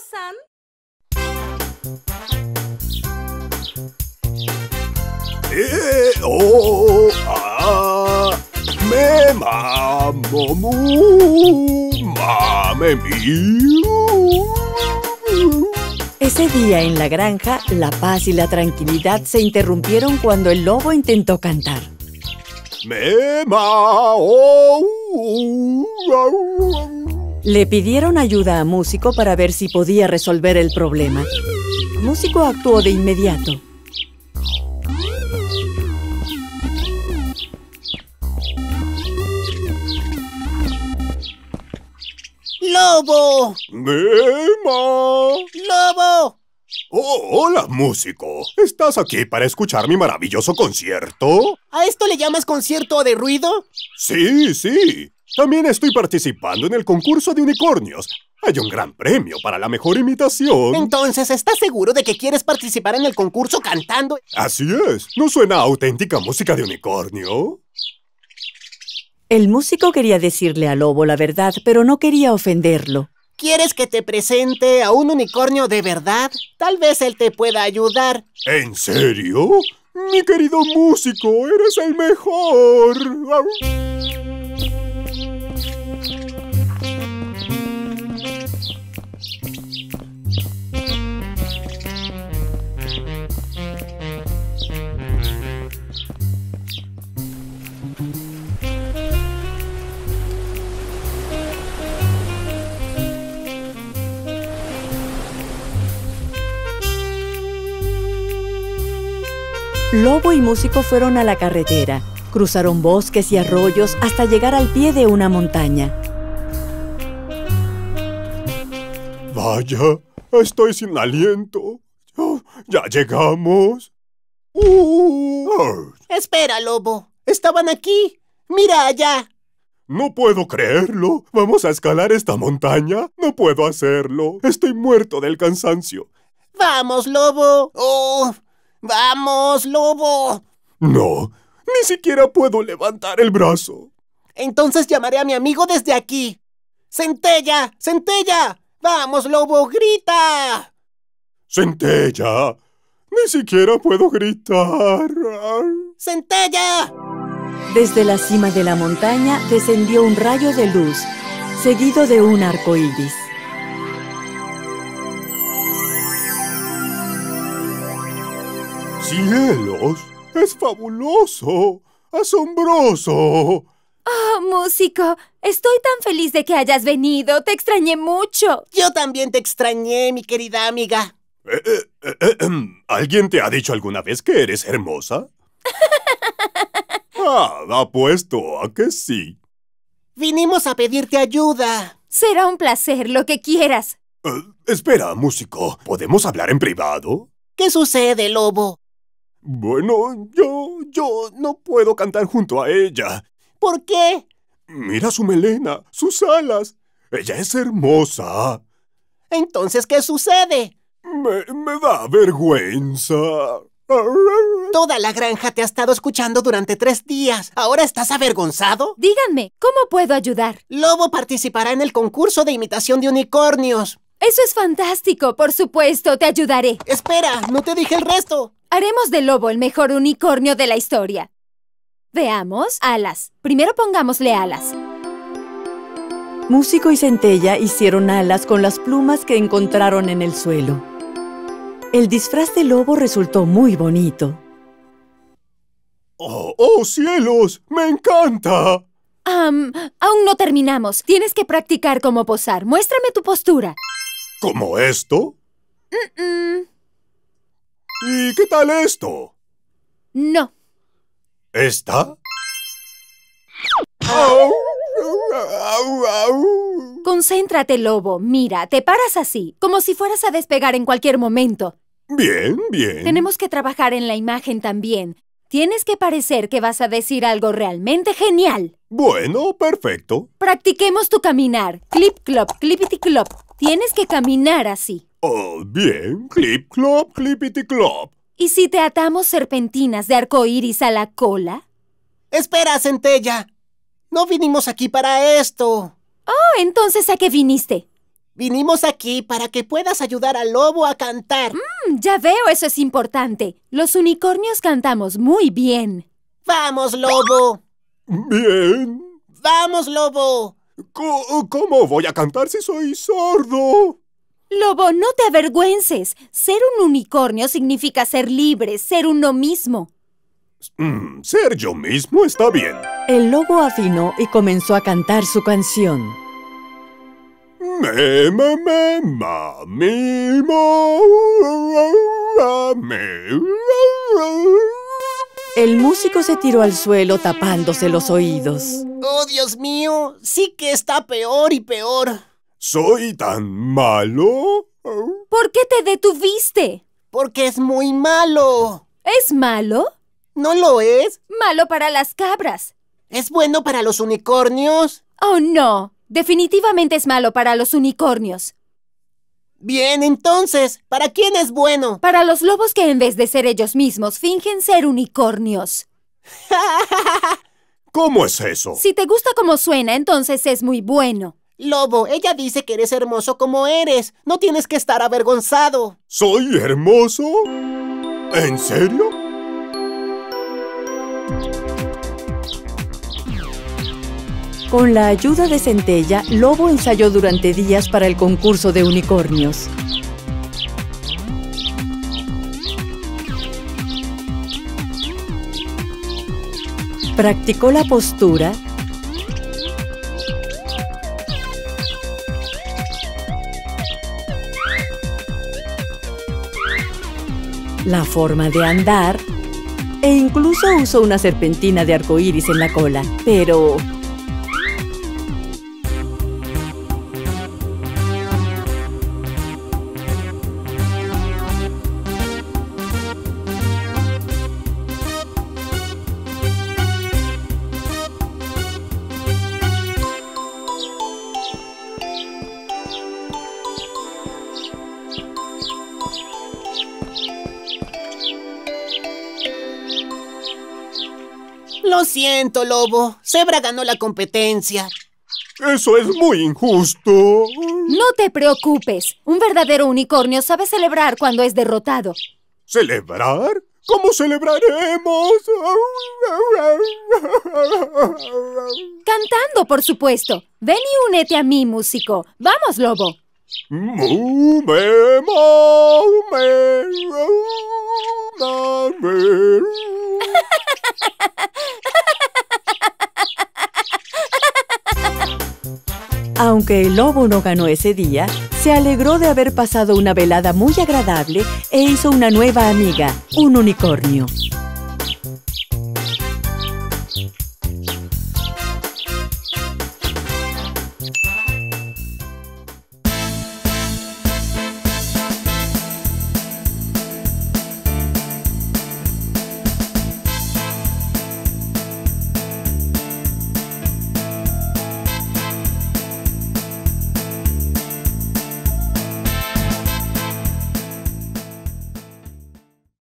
San. Eh, oh, ah, me mamo mu, mame miu. Ese día en la granja, la paz y la tranquilidad se interrumpieron cuando el lobo intentó cantar. Me ma, oh, uh, au. Le pidieron ayuda a Músico para ver si podía resolver el problema. Músico actuó de inmediato. ¡Lobo! Me ma. ¡Lobo! Oh, hola, músico. ¿Estás aquí para escuchar mi maravilloso concierto? ¿A esto le llamas concierto de ruido? Sí, sí. También estoy participando en el concurso de unicornios. Hay un gran premio para la mejor imitación. Entonces, ¿estás seguro de que quieres participar en el concurso cantando? Así es. ¿No suena a auténtica música de unicornio? El músico quería decirle al lobo la verdad, pero no quería ofenderlo. ¿Quieres que te presente a un unicornio de verdad? Tal vez él te pueda ayudar. ¿En serio? Mi querido músico, eres el mejor. Lobo y Músico fueron a la carretera. Cruzaron bosques y arroyos hasta llegar al pie de una montaña. Vaya, estoy sin aliento. Oh, ya llegamos. Uh, Espera, Lobo. Estaban aquí. Mira allá. no puedo creerlo. ¿Vamos a escalar esta montaña? No puedo hacerlo. Estoy muerto del cansancio. Vamos, Lobo. Oh, vamos, Lobo. No, ni siquiera puedo levantar el brazo. Entonces llamaré a mi amigo desde aquí. ¡Centella! ¡Centella! ¡Vamos, Lobo! ¡Grita! Centella, ni siquiera puedo gritar. ¡Centella! Desde la cima de la montaña descendió un rayo de luz, seguido de un arco iris. ¡Cielos! ¡Es fabuloso! ¡Asombroso! Oh, músico, estoy tan feliz de que hayas venido. Te extrañé mucho. Yo también te extrañé, mi querida amiga. Eh, eh, eh, eh, em, ¿Alguien te ha dicho alguna vez que eres hermosa? ah, apuesto a que sí. Vinimos a pedirte ayuda. Será un placer, lo que quieras. Eh, espera, músico, ¿podemos hablar en privado? ¿Qué sucede, Lobo? Bueno, yo, yo no puedo cantar junto a ella. ¿Por qué? Mira su melena, sus alas. Ella es hermosa. Entonces, ¿qué sucede? Me, me da vergüenza. Toda la granja te ha estado escuchando durante tres días. ¿Ahora estás avergonzado? Díganme, ¿cómo puedo ayudar? Lobo participará en el concurso de imitación de unicornios. Eso es fantástico, por supuesto, te ayudaré. Espera, no te dije el resto. Haremos de Lobo el mejor unicornio de la historia. Veamos, alas. Primero pongámosle alas. Músico y Centella hicieron alas con las plumas que encontraron en el suelo. El disfraz de lobo resultó muy bonito. Oh, oh, cielos, me encanta. Am, aún no terminamos. Tienes que practicar cómo posar. Muéstrame tu postura. ¿Como esto? Mm, ¿Y qué tal esto? no. ¿Esta? Au, au, au. Concéntrate, Lobo. Mira, te paras así, como si fueras a despegar en cualquier momento. Bien, bien. Tenemos que trabajar en la imagen también. Tienes que parecer que vas a decir algo realmente genial. Bueno, perfecto. Practiquemos tu caminar. Clip, clop, clipity, clop. Tienes que caminar así. Oh, bien. Clip, clop, clipity, clop. ¿Y si te atamos serpentinas de arco iris a la cola? Espera, Centella. No vinimos aquí para esto. Oh, entonces ¿a qué viniste? Vinimos aquí para que puedas ayudar al lobo a cantar. Mm, ya veo, eso es importante. Los unicornios cantamos muy bien. ¡Vamos, lobo! Bien. ¡Vamos, lobo! ¿Cómo voy a cantar si soy sordo? Lobo, no te avergüences. Ser un unicornio significa ser libre, ser uno mismo. Mm, ser yo mismo está bien. El lobo afinó y comenzó a cantar su canción. Me, me, me, ma, mi, mo, ra, me. El músico se tiró al suelo tapándose los oídos. ¡Oh, Dios mío! Sí que está peor y peor. ¿Soy tan malo? ¿Por qué te detuviste? Porque es muy malo. ¿Es malo? ¿No lo es? Malo para las cabras. ¿Es bueno para los unicornios? Oh, no. Definitivamente es malo para los unicornios. Bien, entonces, ¿para quién es bueno? Para los lobos que en vez de ser ellos mismos fingen ser unicornios. ¿Cómo es eso? Si te gusta como suena, entonces es muy bueno. Lobo, ella dice que eres hermoso como eres. No tienes que estar avergonzado. ¿Soy hermoso? ¿En serio? Con la ayuda de Centella, Lobo ensayó durante días para el concurso de unicornios. Practicó la postura la forma de andar e incluso usó una serpentina de arcoíris en la cola. Pero Lo siento, Lobo. Zebra ganó la competencia. Eso es muy injusto. No te preocupes. Un verdadero unicornio sabe celebrar cuando es derrotado. ¿Celebrar? ¿Cómo celebraremos? Cantando, por supuesto. Ven y únete a mí, músico. Vamos, lobo. Aunque el lobo no ganó ese día, se alegró de haber pasado una velada muy agradable e hizo una nueva amiga, un unicornio.